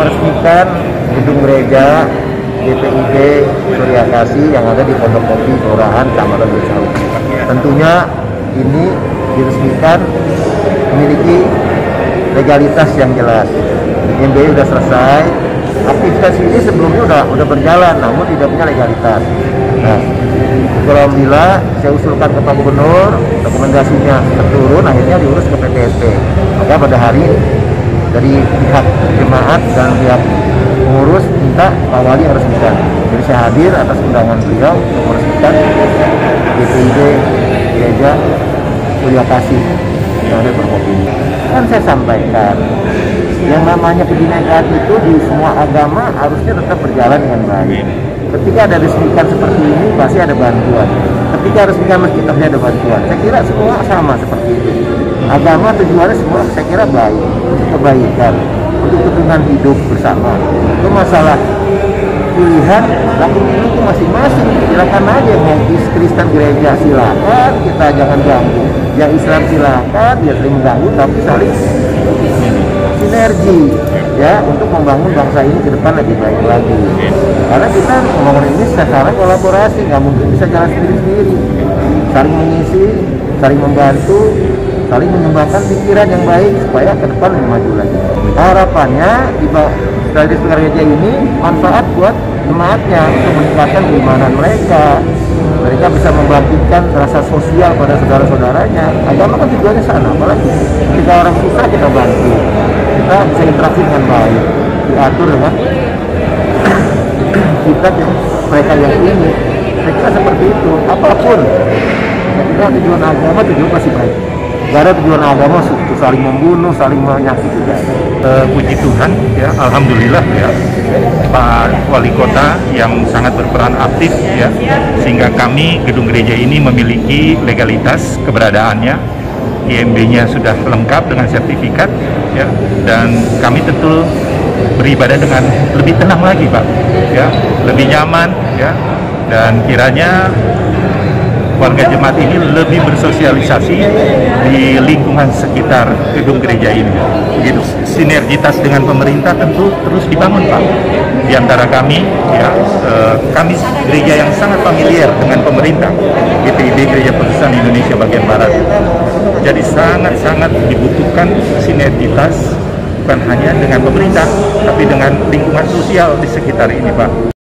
meresmikan gedung gereja GPIB Surya Kasih yang ada di Pondok Kopi Kelurahan Kecamatan Besau. Tentunya ini diresmikan memiliki legalitas yang jelas. MBI sudah selesai, aktivitas ini sebelumnya sudah udah berjalan, namun tidak punya legalitas. Nah, alhamdulillah saya usulkan ke Pak Gubernur, rekomendasinya terturun, akhirnya diurus ke PPSP. Maka pada hari dari pihak jemaat dan pihak pengurus minta Pak Wali harus bisa. Jadi saya hadir atas undangan beliau untuk meresmikan GPIB Gereja Kuliah Kasih ada berkopi. Kan saya sampaikan, yang namanya kebinekaan itu di semua agama harusnya tetap berjalan dengan baik. Ketika ada resmikan seperti ini, pasti ada bantuan. Ketika resmikan masjid, pasti ada bantuan. Saya kira semua sama seperti itu. Agama tujuannya semua saya kira baik, kebaikan, untuk kepentingan hidup bersama. Itu masalah pilihan laku itu masing-masing. Silakan aja mau Kristen gereja silakan. Kita jangan ganggu. Yang Islam silakan. Dia sering mengganggu tapi saling sinergi ya untuk membangun bangsa ini ke depan lebih baik lagi. Karena kita membangun ini secara kolaborasi. Nggak mungkin bisa jalan sendiri-sendiri. Saling mengisi saling membantu saling menyumbangkan pikiran yang baik supaya ke depan lebih maju lagi. Harapannya di dari gereja ini manfaat buat jemaatnya untuk meningkatkan keimanan mereka. Mereka bisa membangkitkan rasa sosial pada saudara-saudaranya. Agama kan tujuannya sana apalagi ketika orang susah kita bantu. Kita bisa interaksi dengan baik diatur dengan kita yang mereka yang ini. Kira seperti itu. Apa pun. Kira tujuan agama tujuan pasti baik Gak ada tujuan agama saling membunuh, saling menyakiti. Uh, puji Tuhan, ya, alhamdulillah ya, Pak Wali Kota yang sangat berperan aktif ya, sehingga kami gedung gereja ini memiliki legalitas keberadaannya, IMB-nya sudah lengkap dengan sertifikat, ya, dan kami tentu beribadah dengan lebih tenang lagi, Pak, ya, lebih nyaman, ya, dan kiranya warga jemaat ini lebih bersosialisasi di lingkungan sekitar gedung gereja ini. Gitu. Sinergitas dengan pemerintah tentu terus dibangun, Pak. Di antara kami, ya, eh, kami gereja yang sangat familiar dengan pemerintah, GPIB Gereja Protestan Indonesia bagian Barat. Jadi sangat-sangat dibutuhkan sinergitas bukan hanya dengan pemerintah, tapi dengan lingkungan sosial di sekitar ini, Pak.